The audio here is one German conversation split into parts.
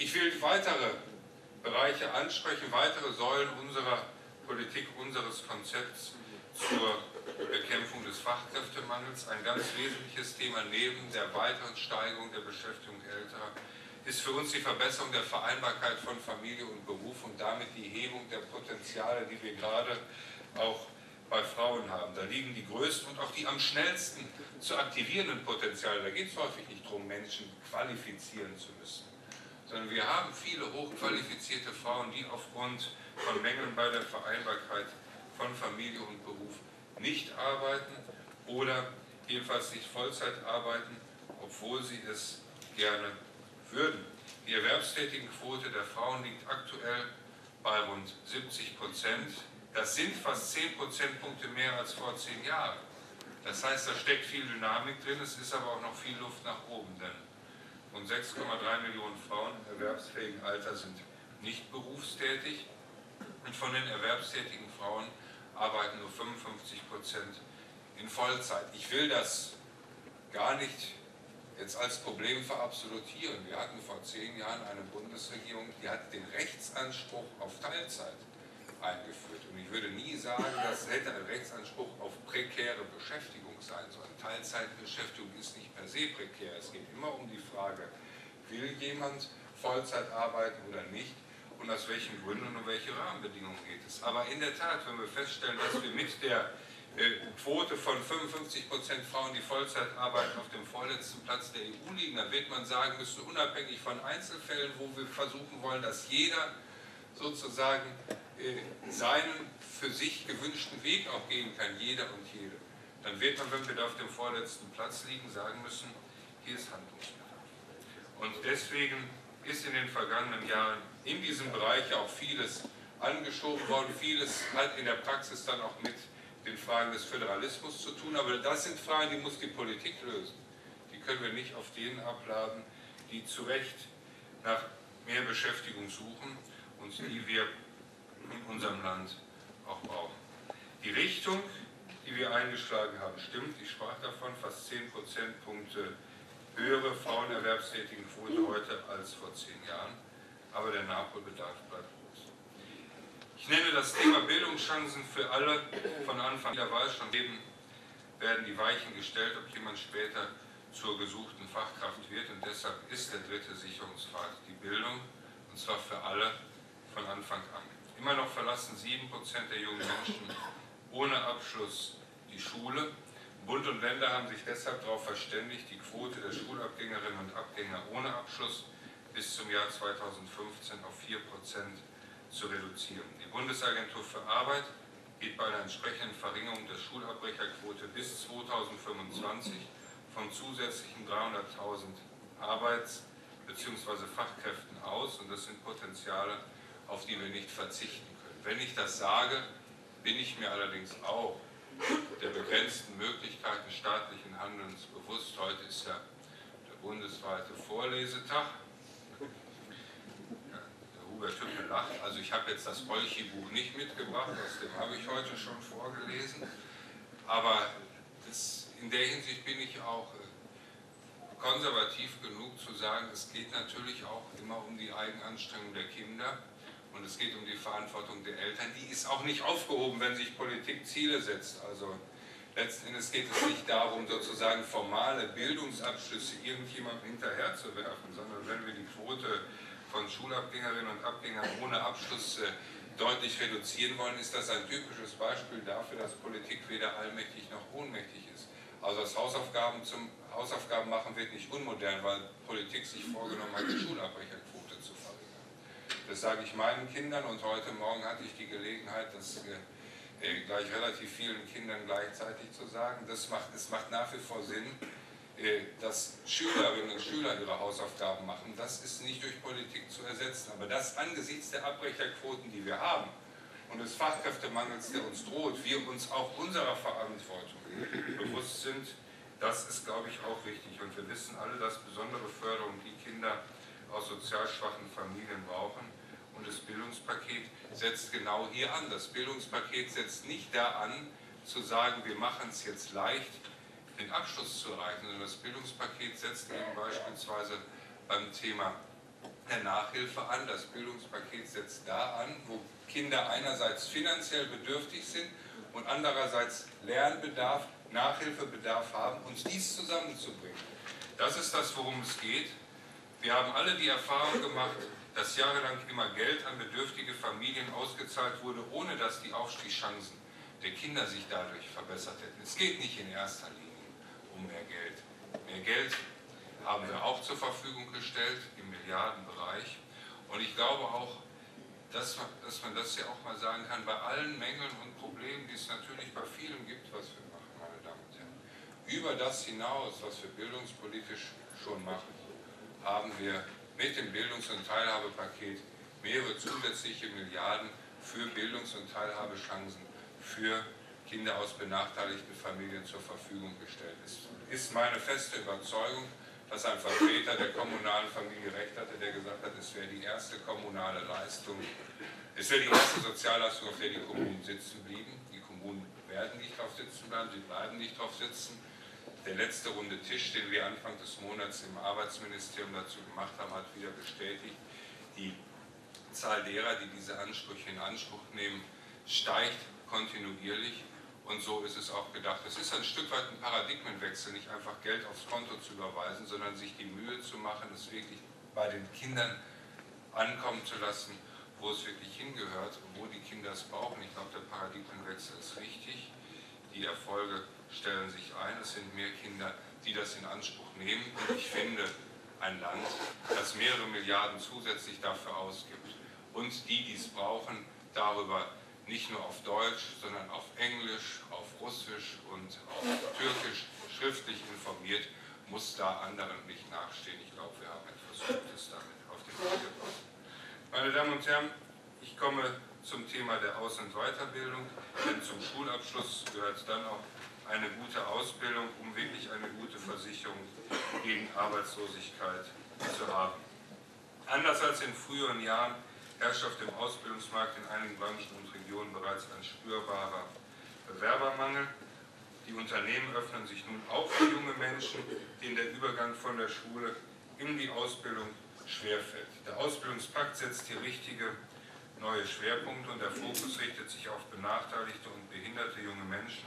Ich will weitere Bereiche ansprechen, weitere Säulen unserer Politik, unseres Konzepts zur Bekämpfung des Fachkräftemangels. Ein ganz wesentliches Thema neben der weiteren Steigerung der Beschäftigung älterer ist für uns die Verbesserung der Vereinbarkeit von Familie und Beruf und damit die Hebung der Potenziale, die wir gerade auch bei Frauen haben. Da liegen die größten und auch die am schnellsten zu aktivierenden Potenziale. Da geht es häufig nicht darum, Menschen qualifizieren zu müssen, sondern wir haben viele hochqualifizierte Frauen, die aufgrund von Mängeln bei der Vereinbarkeit von Familie und Beruf nicht arbeiten oder jedenfalls nicht Vollzeit arbeiten, obwohl sie es gerne würden. Die Erwerbstätigenquote der Frauen liegt aktuell bei rund 70 Prozent. Das sind fast 10 Prozentpunkte mehr als vor zehn Jahren. Das heißt, da steckt viel Dynamik drin, es ist aber auch noch viel Luft nach oben, denn rund 6,3 Millionen Frauen im erwerbsfähigen Alter sind nicht berufstätig und von den erwerbstätigen Frauen arbeiten nur 55 Prozent in Vollzeit. Ich will das gar nicht jetzt als Problem verabsolutieren. Wir hatten vor zehn Jahren eine Bundesregierung, die hat den Rechtsanspruch auf Teilzeit eingeführt. Und ich würde nie sagen, das hätte ein Rechtsanspruch auf prekäre Beschäftigung sein sollen. Teilzeitbeschäftigung ist nicht per se prekär. Es geht immer um die Frage, will jemand Vollzeit arbeiten oder nicht und aus welchen Gründen und um welche Rahmenbedingungen geht es. Aber in der Tat, wenn wir feststellen, dass wir mit der äh, Quote von 55 Prozent Frauen, die Vollzeit arbeiten, auf dem vorletzten Platz der EU liegen, dann wird man sagen müssen, unabhängig von Einzelfällen, wo wir versuchen wollen, dass jeder sozusagen seinen für sich gewünschten Weg auch gehen kann, jeder und jede, dann wird man, wenn wir da auf dem vorletzten Platz liegen, sagen müssen, hier ist Handlungsbedarf. Und deswegen ist in den vergangenen Jahren in diesem Bereich auch vieles angeschoben worden, vieles hat in der Praxis dann auch mit den Fragen des Föderalismus zu tun, aber das sind Fragen, die muss die Politik lösen. Die können wir nicht auf denen abladen, die zu Recht nach mehr Beschäftigung suchen und die wir in unserem Land auch brauchen. Die Richtung, die wir eingeschlagen haben, stimmt. Ich sprach davon, fast 10 Prozentpunkte höhere Frauenerwerbstätigenquote heute als vor zehn Jahren, aber der Nachholbedarf bleibt groß. Ich nenne das Thema Bildungschancen für alle von Anfang der Wahl schon eben werden die Weichen gestellt, ob jemand später zur gesuchten Fachkraft wird und deshalb ist der dritte Sicherungspfad die Bildung und zwar für alle von Anfang an. Immer noch verlassen 7% der jungen Menschen ohne Abschluss die Schule. Bund und Länder haben sich deshalb darauf verständigt, die Quote der Schulabgängerinnen und Abgänger ohne Abschluss bis zum Jahr 2015 auf 4% zu reduzieren. Die Bundesagentur für Arbeit geht bei einer entsprechenden Verringerung der Schulabbrecherquote bis 2025 von zusätzlichen 300.000 Arbeits- bzw. Fachkräften aus und das sind Potenziale, auf die wir nicht verzichten können. Wenn ich das sage, bin ich mir allerdings auch der begrenzten Möglichkeiten staatlichen Handelns bewusst. Heute ist ja der bundesweite Vorlesetag. Der Hubert Hüppel lacht. Also ich habe jetzt das Olchi-Buch nicht mitgebracht, aus dem habe ich heute schon vorgelesen. Aber das, in der Hinsicht bin ich auch äh, konservativ genug zu sagen, es geht natürlich auch immer um die Eigenanstrengung der Kinder und es geht um die Verantwortung der Eltern. Die ist auch nicht aufgehoben, wenn sich Politik Ziele setzt. Also letzten Endes geht es nicht darum, sozusagen formale Bildungsabschlüsse irgendjemandem hinterherzuwerfen, sondern wenn wir die Quote von Schulabgängerinnen und Abgängern ohne Abschluss äh, deutlich reduzieren wollen, ist das ein typisches Beispiel dafür, dass Politik weder allmächtig noch ohnmächtig ist. Also das Hausaufgaben zum Hausaufgaben machen wird nicht unmodern, weil Politik sich vorgenommen hat, die Schulabbrecherquote das sage ich meinen Kindern und heute Morgen hatte ich die Gelegenheit, das äh, gleich relativ vielen Kindern gleichzeitig zu sagen. Das macht, es macht nach wie vor Sinn, äh, dass Schülerinnen und Schüler ihre Hausaufgaben machen. Das ist nicht durch Politik zu ersetzen. Aber das angesichts der Abbrecherquoten, die wir haben und des Fachkräftemangels, der uns droht, wir uns auch unserer Verantwortung bewusst sind, das ist, glaube ich, auch wichtig. Und wir wissen alle, dass besondere Förderung die Kinder aus sozial schwachen Familien brauchen. Und das Bildungspaket setzt genau hier an. Das Bildungspaket setzt nicht da an, zu sagen, wir machen es jetzt leicht, den Abschluss zu erreichen, sondern das Bildungspaket setzt eben beispielsweise beim Thema der Nachhilfe an. Das Bildungspaket setzt da an, wo Kinder einerseits finanziell bedürftig sind und andererseits Lernbedarf, Nachhilfebedarf haben, uns dies zusammenzubringen. Das ist das, worum es geht. Wir haben alle die Erfahrung gemacht, dass jahrelang immer Geld an bedürftige Familien ausgezahlt wurde, ohne dass die Aufstiegschancen der Kinder sich dadurch verbessert hätten. Es geht nicht in erster Linie um mehr Geld. Mehr Geld haben wir auch zur Verfügung gestellt im Milliardenbereich. Und ich glaube auch, dass man, dass man das ja auch mal sagen kann, bei allen Mängeln und Problemen, die es natürlich bei vielen gibt, was wir machen, meine Damen und Herren. Über das hinaus, was wir bildungspolitisch schon machen, haben wir mit dem Bildungs- und Teilhabepaket mehrere zusätzliche Milliarden für Bildungs- und Teilhabechancen für Kinder aus benachteiligten Familien zur Verfügung gestellt. Es ist meine feste Überzeugung, dass ein Vertreter der kommunalen Familie recht hatte, der gesagt hat, es wäre die erste kommunale Leistung, es wäre die erste Sozialleistung, auf der die Kommunen sitzen blieben. Die Kommunen werden nicht drauf sitzen bleiben, sie bleiben nicht drauf sitzen der letzte runde Tisch, den wir Anfang des Monats im Arbeitsministerium dazu gemacht haben, hat wieder bestätigt, die Zahl derer, die diese Ansprüche in Anspruch nehmen, steigt kontinuierlich. Und so ist es auch gedacht. Es ist ein Stück weit ein Paradigmenwechsel, nicht einfach Geld aufs Konto zu überweisen, sondern sich die Mühe zu machen, es wirklich bei den Kindern ankommen zu lassen, wo es wirklich hingehört und wo die Kinder es brauchen. Ich glaube, der Paradigmenwechsel ist wichtig. Die Erfolge stellen sich ein. Es sind mehr Kinder, die das in Anspruch nehmen. Und ich finde, ein Land, das mehrere Milliarden zusätzlich dafür ausgibt und die, die es brauchen, darüber nicht nur auf Deutsch, sondern auf Englisch, auf Russisch und auf Türkisch schriftlich informiert, muss da anderen nicht nachstehen. Ich glaube, wir haben etwas Gutes damit auf den Weg gebracht. Meine Damen und Herren, ich komme zum Thema der Aus- und Weiterbildung, denn zum Schulabschluss gehört dann auch eine gute Ausbildung, um wirklich eine gute Versicherung gegen Arbeitslosigkeit zu haben. Anders als in früheren Jahren herrscht auf dem Ausbildungsmarkt in einigen Branchen und Regionen bereits ein spürbarer Bewerbermangel. Die Unternehmen öffnen sich nun auch für junge Menschen, denen der Übergang von der Schule in die Ausbildung schwerfällt. Der Ausbildungspakt setzt hier richtige neue Schwerpunkte und der Fokus richtet sich auf benachteiligte und behinderte junge Menschen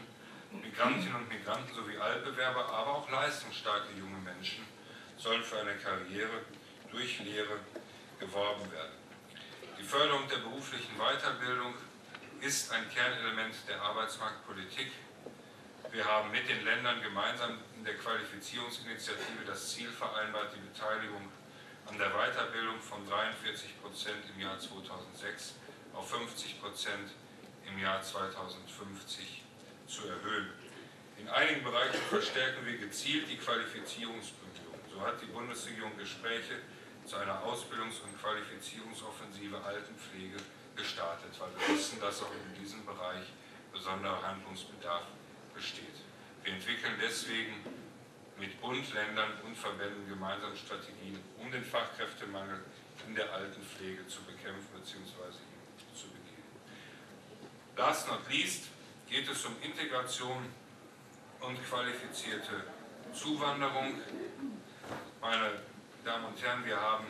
Migrantinnen und Migranten sowie Altbewerber, aber auch leistungsstarke junge Menschen sollen für eine Karriere durch Lehre geworben werden. Die Förderung der beruflichen Weiterbildung ist ein Kernelement der Arbeitsmarktpolitik. Wir haben mit den Ländern gemeinsam in der Qualifizierungsinitiative das Ziel vereinbart, die Beteiligung an der Weiterbildung von 43 Prozent im Jahr 2006 auf 50 Prozent im Jahr 2050 zu erhöhen. In einigen Bereichen verstärken wir gezielt die Qualifizierungsbemühungen. So hat die Bundesregierung Gespräche zu einer Ausbildungs- und Qualifizierungsoffensive Altenpflege gestartet, weil wir wissen, dass auch in diesem Bereich besonderer Handlungsbedarf besteht. Wir entwickeln deswegen mit Bund, Ländern und Verbänden gemeinsam Strategien, um den Fachkräftemangel in der Altenpflege zu bekämpfen bzw. zu begehen. Last not least geht es um Integration und qualifizierte Zuwanderung. Meine Damen und Herren, wir haben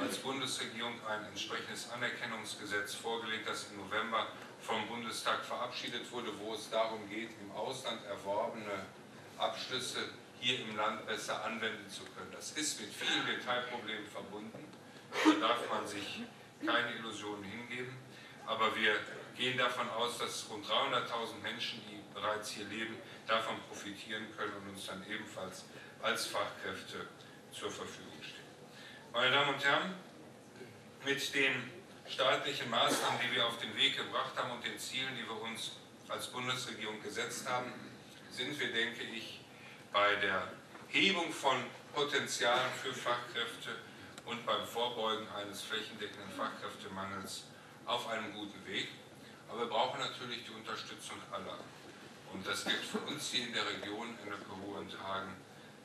als Bundesregierung ein entsprechendes Anerkennungsgesetz vorgelegt, das im November vom Bundestag verabschiedet wurde, wo es darum geht, im Ausland erworbene Abschlüsse hier im Land besser anwenden zu können. Das ist mit vielen Detailproblemen verbunden. Da darf man sich keine Illusionen hingeben. Aber wir gehen davon aus, dass rund 300.000 Menschen, die bereits hier leben, davon profitieren können und uns dann ebenfalls als Fachkräfte zur Verfügung stehen. Meine Damen und Herren, mit den staatlichen Maßnahmen, die wir auf den Weg gebracht haben und den Zielen, die wir uns als Bundesregierung gesetzt haben, sind wir, denke ich, bei der Hebung von Potenzialen für Fachkräfte und beim Vorbeugen eines flächendeckenden Fachkräftemangels auf einem guten Weg. Aber wir brauchen natürlich die Unterstützung aller. Und das gilt für uns hier in der Region in Peru und Hagen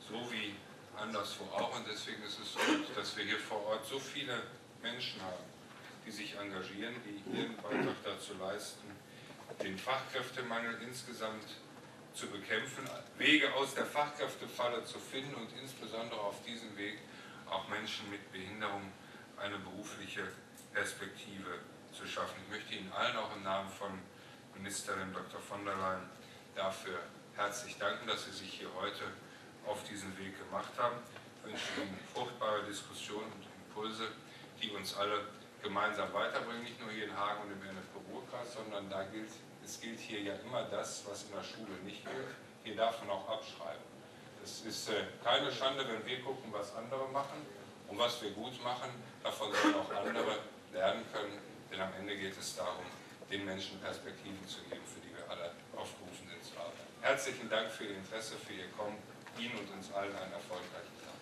so wie anderswo auch. Und deswegen ist es so dass wir hier vor Ort so viele Menschen haben, die sich engagieren, die ihren Beitrag dazu leisten, den Fachkräftemangel insgesamt zu bekämpfen, Wege aus der Fachkräftefalle zu finden und insbesondere auf diesem Weg auch Menschen mit Behinderung berufliche Perspektive zu schaffen. Ich möchte Ihnen allen auch im Namen von Ministerin Dr. von der Leyen dafür herzlich danken, dass Sie sich hier heute auf diesen Weg gemacht haben. Ich wünsche Ihnen fruchtbare Diskussionen und Impulse, die uns alle gemeinsam weiterbringen, nicht nur hier in Hagen und im NFB-Ruhrkreis, sondern da gilt, es gilt hier ja immer das, was in der Schule nicht gilt. Hier darf man auch abschreiben. Es ist äh, keine Schande, wenn wir gucken, was andere machen und was wir gut machen. Davon sollen auch andere lernen können, denn am Ende geht es darum, den Menschen Perspektiven zu geben, für die wir alle aufgerufen sind zu arbeiten. Herzlichen Dank für Ihr Interesse, für Ihr Kommen. Ihnen und uns allen einen erfolgreichen Tag.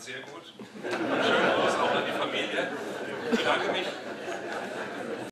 sehr gut. Schönen Gruß auch an die Familie. Ich bedanke mich